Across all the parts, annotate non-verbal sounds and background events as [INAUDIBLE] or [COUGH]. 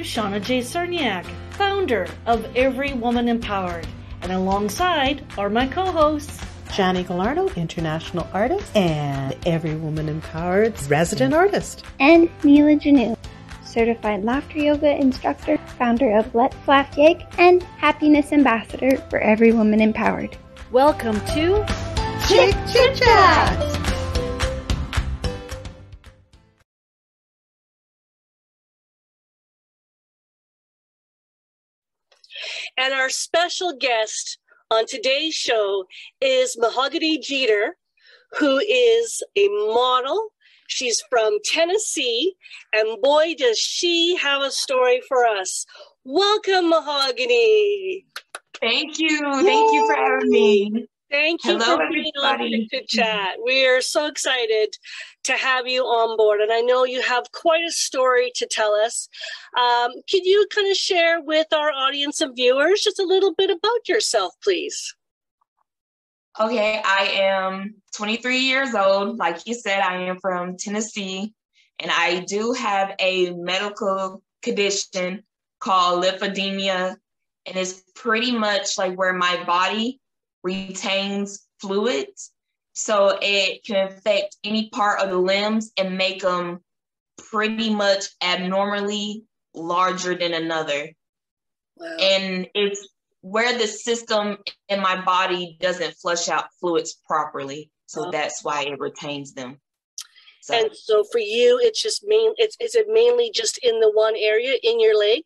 Shauna J. Cerniak, founder of Every Woman Empowered, and alongside are my co-hosts, Johnny Galardo, international artist, and Every Woman Empowered resident artist. And Mila Janu, certified laughter yoga instructor, founder of Let's Laugh Yig, and happiness ambassador for Every Woman Empowered. Welcome to Chick Chit Chat! And our special guest on today's show is Mahogany Geter, who is a model. She's from Tennessee, and boy, does she have a story for us. Welcome, Mahogany. Thank you. Thank you for having me. Thank you Hello, for being on. Chick Chat. We are so excited to have you on board, and I know you have quite a story to tell us. Um, can you kind of share with our audience and viewers just a little bit about yourself, please? Okay, I am 23 years old. Like you said, I am from Tennessee, and I do have a medical condition called lymphedema, and it's pretty much like where my body retains fluids. So it can affect any part of the limbs and make them pretty much abnormally larger than another. Wow. and it's where the system in my body doesn't flush out fluids properly so Oh. that's why it retains them so And so for you, it's just main. It's is it mainly just in the one area in your leg?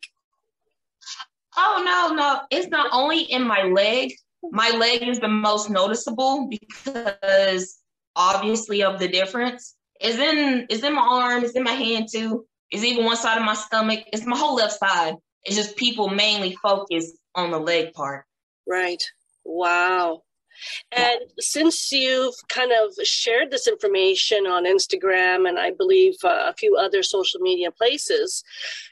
oh no no it's not only in my leg my leg is the most noticeable because obviously of the difference. Is in is in my arm it's in my hand too. It's even one side of my stomach. It's my whole left side. It's just people mainly focus on the leg part. Right. Wow. And since you've kind of shared this information on Instagram and I believe uh, a few other social media places,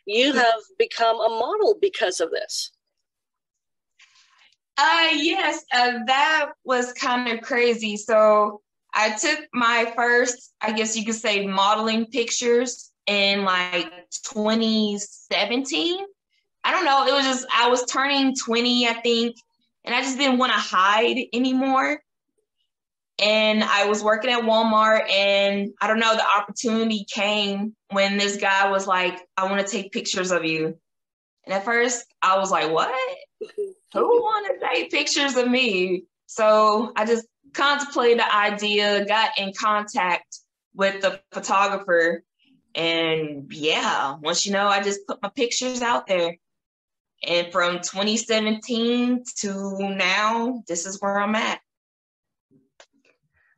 you have become a model because of this. Yes, uh, that was kind of crazy. So I took my first, I guess you could say, modeling pictures in like 2017. I don't know. It was just I was turning 20, I think, and I just didn't want to hide anymore. And I was working at Walmart, and I don't know, the opportunity came when this guy was like, "I want to take pictures of you." And at first, I was like, "What?" Who want to take pictures of me? So I just contemplated the idea, got in contact with the photographer, and yeah, once you know, I just put my pictures out there. And from 2017 to now, this is where I'm at.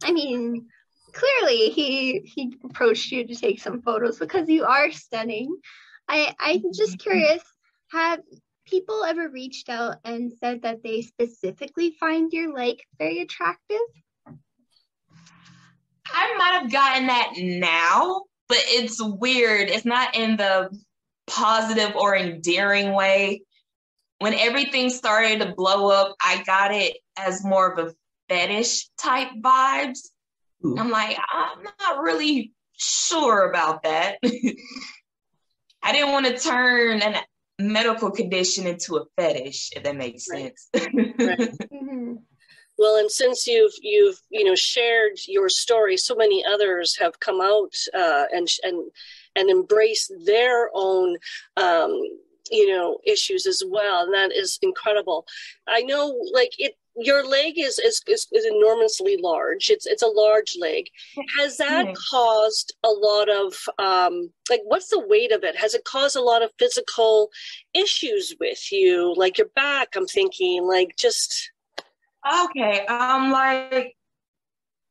I mean, clearly he he approached you to take some photos because you are stunning. I I'm just mm-hmm. curious, have people ever reached out and said that they specifically find your like very attractive? I might have gotten that now, but it's weird. It's not in the positive or endearing way. When everything started to blow up, I got it as more of a fetish type vibes. Ooh. I'm like, I'm not really sure about that. [LAUGHS] I didn't want to turn a medical condition into a fetish, if that makes Right. sense. Right. [LAUGHS] Mhm. Well, and since you've you've you know shared your story, so many others have come out uh, and and and embraced their own um, you know issues as well, and that is incredible. I know, like it, your leg is is is, is enormously large. It's it's a large leg. Has that Yeah. caused a lot of um, like what's the weight of it? Has it caused a lot of physical issues with you, like your back? I'm thinking, like just Okay, um, like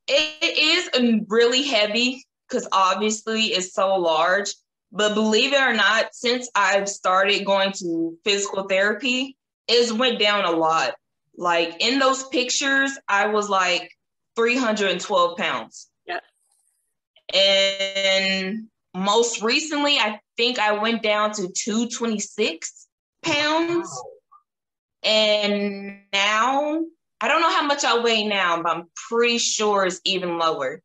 it, it is really heavy because obviously it's so large. But believe it or not, since I've started going to physical therapy, it's went down a lot. Like in those pictures, I was like 312 pounds. Yeah. And most recently, I think I went down to 226 pounds. And now I don't know how much I weigh now, but I'm pretty sure it's even lower.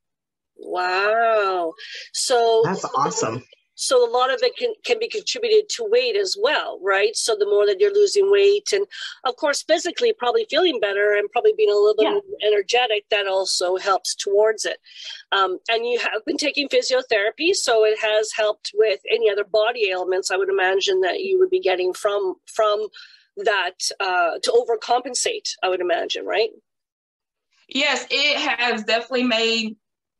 Wow. So That's awesome. So a lot of it can, can be contributed to weight as well, right? So the more that you're losing weight, and of course, physically probably feeling better and probably being a little bit yeah. more energetic, that also helps towards it. Um, and you have been taking physiotherapy, so it has helped with any other body ailments. I would imagine that you would be getting from from that uh, to overcompensate. I would imagine, right? Yes, it has definitely made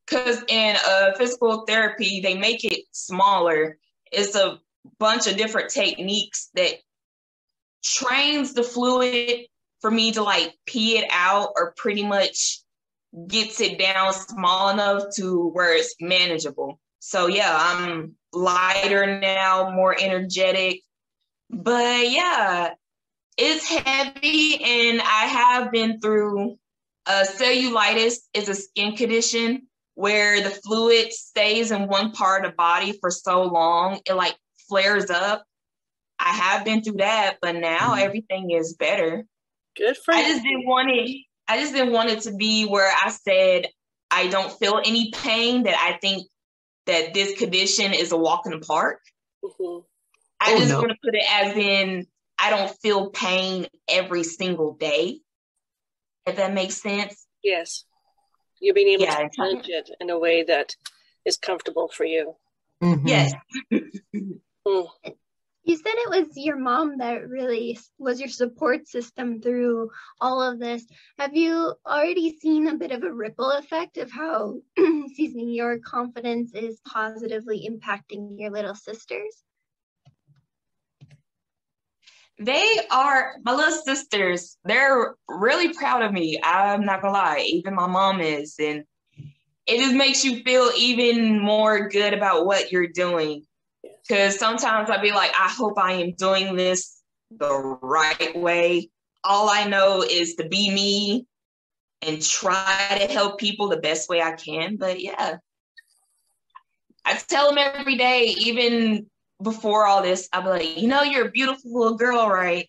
because in uh, physical therapy they make it smaller. It's a bunch of different techniques that trains the fluid for me to like pee it out or pretty much gets it down small enough to where it's manageable. So yeah, I'm lighter now, more energetic. But yeah, it's heavy and I have been through uh, cellulitis is a skin condition where the fluid stays in one part of the body for so long, it like flares up. I have been through that, but now mm-hmm. everything is better. Good for I just didn't want it. I just didn't want it to be where I said I don't feel any pain. That I think that this condition is a walk in the park. Mm-hmm. I oh, just no. want to put it as in I don't feel pain every single day. If that makes sense. Yes. You're being able yeah, to manage it in a way that is comfortable for you. Mm-hmm. Yes. mm. You said it was your mom that really was your support system through all of this. Have you already seen a bit of a ripple effect of how, [CLEARS THROAT] excuse me, your confidence is positively impacting your little sisters? They are my little sisters. They're really proud of me. I'm not gonna lie. Even my mom is, and it just makes you feel even more good about what you're doing. Because sometimes I'd be like, I hope I am doing this the right way. All I know is to be me and try to help people the best way I can. But yeah, I tell them every day, even before all this, I'd be like, you know, you're a beautiful little girl, right?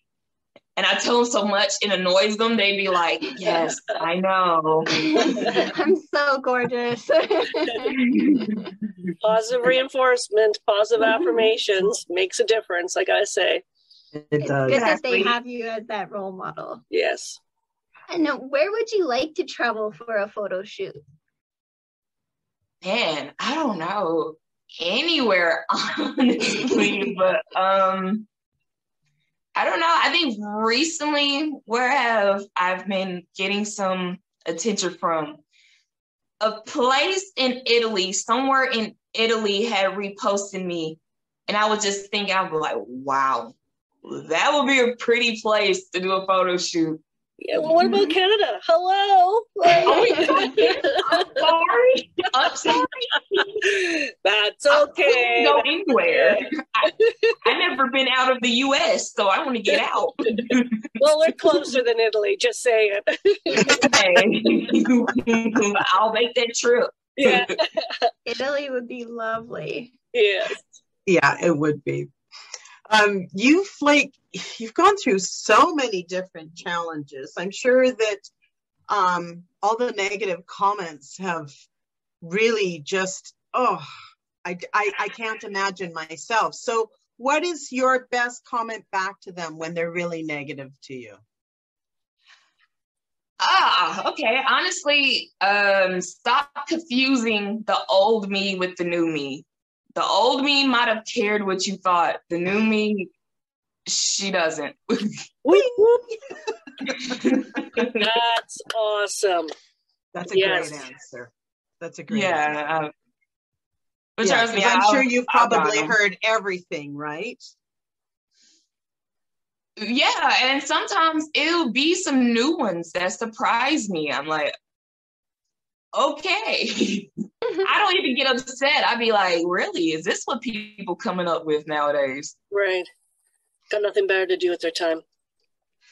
And I tell them so much it annoys them. They'd be like, yes, I know. [LAUGHS] I'm so gorgeous. [LAUGHS] positive reinforcement, positive [LAUGHS] affirmations makes a difference, like I say. It does. It's good that they have you as that role model. Yes. And where would you like to travel for a photo shoot? Man, I don't know anywhere, [LAUGHS] honestly. [LAUGHS] but um, I don't know. I think recently, where have I've been getting some attention from a place in Italy, somewhere in Italy, had reposted me, and I was just thinking, I was like, wow, that would be a pretty place to do a photo shoot. Yeah, well, what about Canada? Hello. [LAUGHS] Like, I'm sorry. I'm sorry. That's okay. go anywhere. I, have never been out of the U.S., so I want to get out. well, we're closer than Italy. Just saying. [LAUGHS] I'll make that trip. Yeah. [LAUGHS] Italy would be lovely. Yes. Yeah, it would be. Um, you've like you've gone through so many different challenges. I'm sure that um, all the negative comments have really just oh, I, I I can't imagine myself. So, what is your best comment back to them when they're really negative to you? Ah, okay. Honestly, um, stop confusing the old me with the new me the old me might have cared what you thought. The new me, she doesn't. That's awesome. That's a yes. great answer. That's a great yeah. Answer. Uh, but yeah, I'm I'll, sure you've probably heard everything, right? Yeah, and sometimes it'll be some new ones that surprise me. I'm like, okay. [LAUGHS] I don't even get upset. I'd be like, really? Is this what people coming up with nowadays? Right. Got nothing better to do with their time.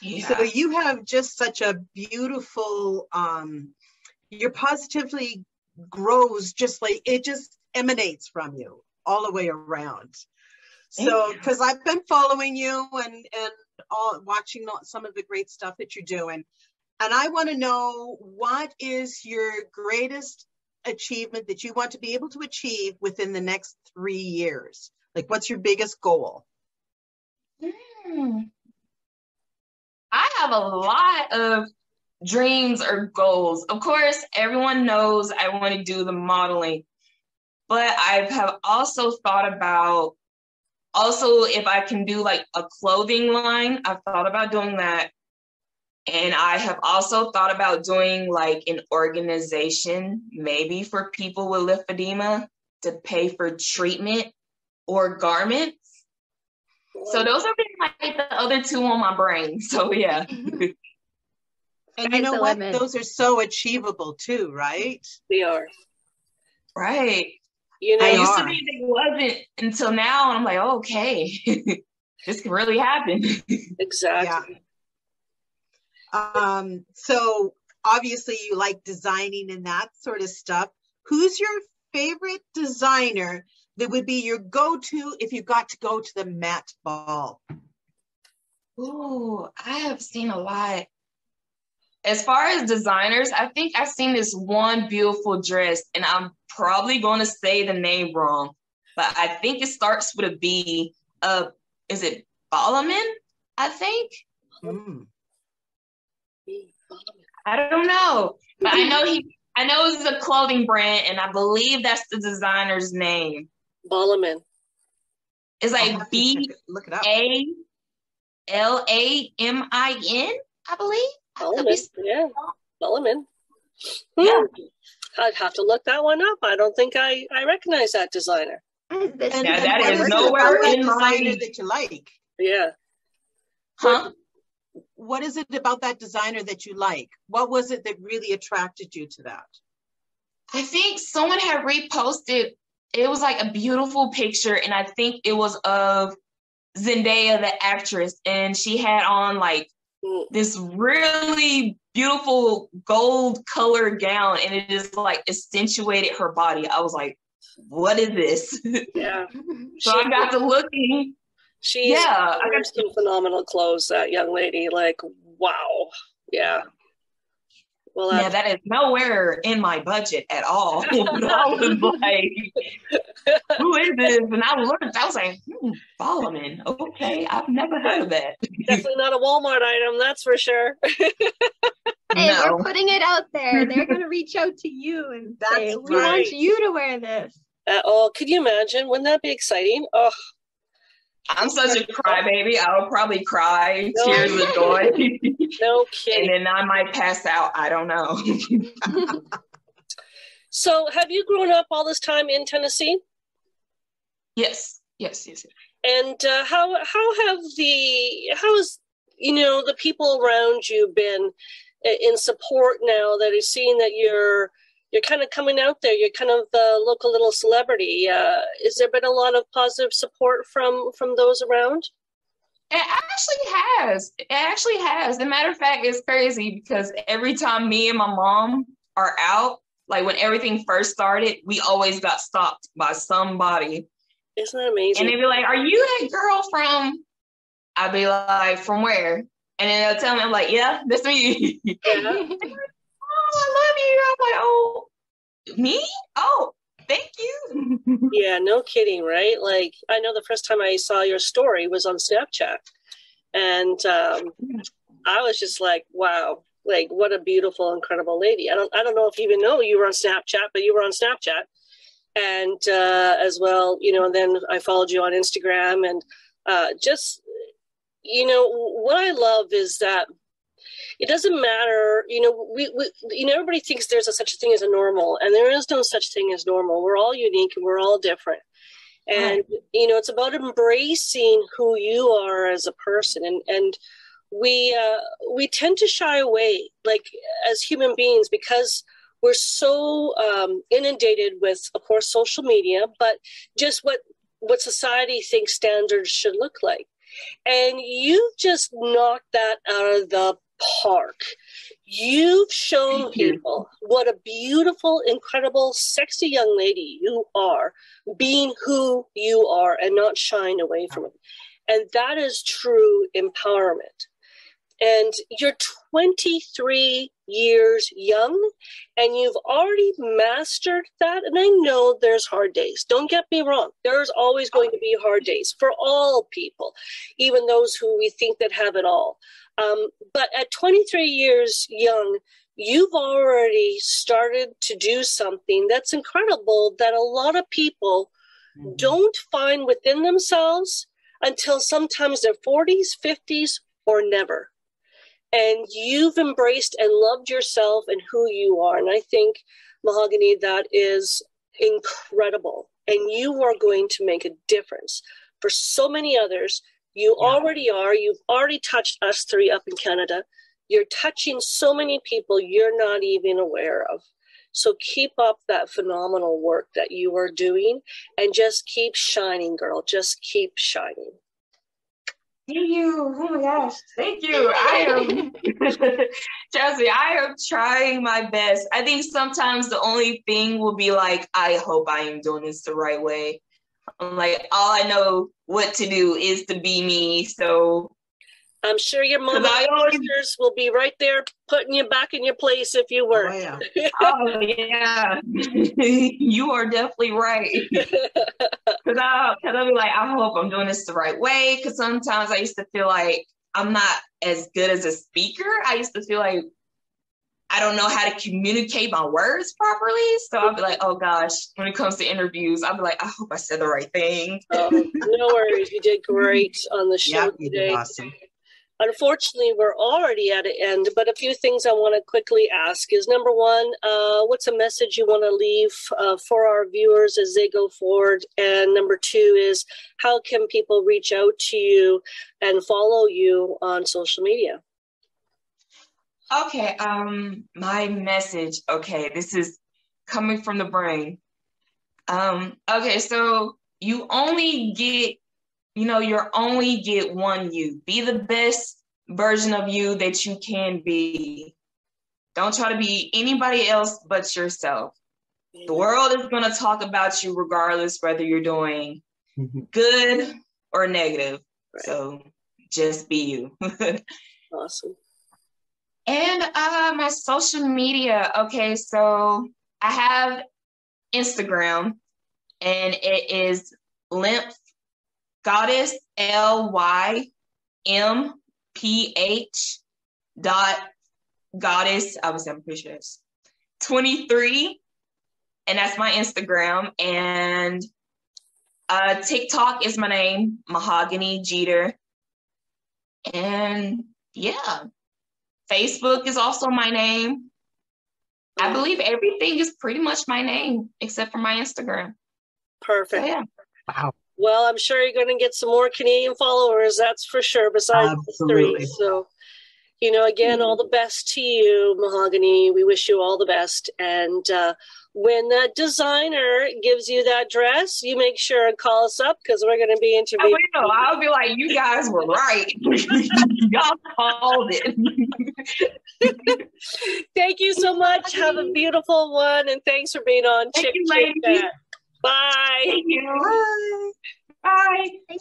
Yeah. So you have just such a beautiful um your positively grows just like it just emanates from you all the way around. So because I've been following you and and all watching some of the great stuff that you're doing. And I want to know what is your greatest achievement that you want to be able to achieve within the next three years? Like, what's your biggest goal? Hmm. I have a lot of dreams or goals. Of course, everyone knows I want to do the modeling, but I have also thought about also if I can do like a clothing line. I've thought about doing that. And I have also thought about doing like an organization, maybe for people with lymphedema to pay for treatment or garments. So those are like the other two on my brain. [LAUGHS] So yeah. [LAUGHS] and you know what? Those are so achievable too, right? They are. Right. You know, I used are. to be it wasn't until now, and I'm like, oh, okay, [LAUGHS] this can really happen. [LAUGHS] exactly. Yeah. Um. So obviously, you like designing and that sort of stuff. Who's your favorite designer that would be your go-to if you got to go to the Met Ball? Oh, I have seen a lot. As far as designers, I think I've seen this one beautiful dress, and I'm probably going to say the name wrong, but I think it starts with a B. Uh, is it Balmain? I think. Mm. I don't know, but I know he. I know it's a clothing brand, and I believe that's the designer's name. Balmain. It's like B A L A M I N, I believe. Balmain, yeah, Balmain. Yeah. I'd have to look that one up. I don't think I, I recognize that designer. And, yeah, that is nowhere in my that you like. Yeah. Huh? What is it about that designer that you like? What was it that really attracted you to that? I think someone had reposted. It was like a beautiful picture, and I think it was of Zendaya, the actress, and she had on like. This really beautiful gold colored gown and it just like accentuated her body. I was like, what is this? [LAUGHS] Yeah. so she, I got to looking. She yeah, I got some phenomenal clothes, that young lady. Like, wow. Yeah. Well, yeah, that is nowhere in my budget at all. [LAUGHS] I was like, who is this? And I looked, I was like, hmm, Balmain. Okay, I've never heard of that. Definitely not a Walmart item, that's for sure. [LAUGHS] Hey, no. we're putting it out there. They're going [LAUGHS] to reach out to you and That's say, "We want you to wear this." Uh, oh, could you imagine? Wouldn't that be exciting? Oh, I'm such a crybaby. I'll probably cry no. tears of joy. no [LAUGHS] kidding. And then I might pass out. I don't know. [LAUGHS] so, have you grown up all this time in Tennessee? Yes. Yes. Yes. yes. And uh, how how have the how has you know the people around you been in support now that are seeing that you're you're kind of coming out there you're kind of the local little celebrity. Uh, is there been a lot of positive support from from those around? It actually has. It actually has. The matter of fact it's crazy because every time me and my mom are out like when everything first started we always got stopped by somebody. Isn't that amazing? And they'd be like are you that girl from i'd be like from where? And then they'll tell me, I'm like, yeah, that's me. Yeah. [LAUGHS] [LAUGHS] oh, I love. I'm like, oh, me? Oh, thank you. [LAUGHS] yeah, no kidding, right? Like, I know the first time I saw your story was on Snapchat. And um, I was just like, wow, like what a beautiful, incredible lady. I don't, I don't know if you even know you were on Snapchat, but you were on Snapchat. And uh, as well, you know, and then I followed you on Instagram and uh, just you know what i love is that it doesn't matter you know we, we you know everybody thinks there's a such a thing as a normal and there is no such thing as normal. We're all unique and we're all different. And right. you know it's about embracing who you are as a person and and we uh, we tend to shy away like as human beings because we're so um, inundated with of course social media but just what what society thinks standards should look like. And you've just knocked that out of the park. You've shown people what a beautiful, incredible, sexy young lady you are, being who you are and not shying away from it. And that is true empowerment. And you're 23 years young and you've already mastered that and i know there's hard days. Don't get me wrong there's always going to be hard days for all people even those who we think that have it all. Um, but at 23 years young you've already started to do something that's incredible that a lot of people mm-hmm. don't find within themselves until sometimes their 40s 50s or never and you've embraced and loved yourself and who you are. And I think, Mahogany, that is incredible. And you are going to make a difference for so many others. You yeah. already are. You've already touched us three up in Canada. You're touching so many people you're not even aware of. So keep up that phenomenal work that you are doing and just keep shining, girl. Just keep shining. Thank you. Oh my gosh. Thank you. I am [LAUGHS] me, I am trying my best. I think sometimes the only thing will be like, I hope I am doing this the right way. I'm like, all I know what to do is to be me. So I'm sure your mom will be right there putting you back in your place if you were. Oh yeah, [LAUGHS] oh, yeah. [LAUGHS] you are definitely right. Because [LAUGHS] I'll, cause I'll be like, I hope I'm doing this the right way. Because sometimes I used to feel like I'm not as good as a speaker. I used to feel like I don't know how to communicate my words properly. So I'll be like, oh gosh, when it comes to interviews, I'll be like, I hope I said the right thing. oh, no worries. You did great on the show yeah, today. Awesome. Unfortunately, we're already at an end, but a few things I want to quickly ask is number one, uh, what's a message you want to leave uh, for our viewers as they go forward? And number two is, how can people reach out to you and follow you on social media? Okay, um, my message, okay, this is coming from the brain. Um, okay, so you only get you know, you're only get one you. Be the best version of you that you can be. Don't try to be anybody else but yourself. The world is going to talk about you regardless whether you're doing mm-hmm. good or negative. Right. So just be you. [LAUGHS] awesome. And uh, my social media. Okay, so I have Instagram and it is lymph goddess L Y M P H dot goddess. Obviously, I'm pretty sure it's 23. And that's my Instagram. And uh, TikTok is my name, Mahogany Geter. And yeah, Facebook is also my name. I believe everything is pretty much my name except for my Instagram. Perfect. So, yeah. Wow. Well, I'm sure you're going to get some more Canadian followers, that's for sure, besides Absolutely. the three. So, you know, again, all the best to you, Mahogany. We wish you all the best. And uh, when that designer gives you that dress, you make sure and call us up because we're going to be interviewing. I will. I'll be like, you guys were right. [LAUGHS] Y'all called it. [LAUGHS] Thank you so much. Have a beautiful one. And thanks for being on Thank Chick you, Bye. Thank you. Bye. Bye.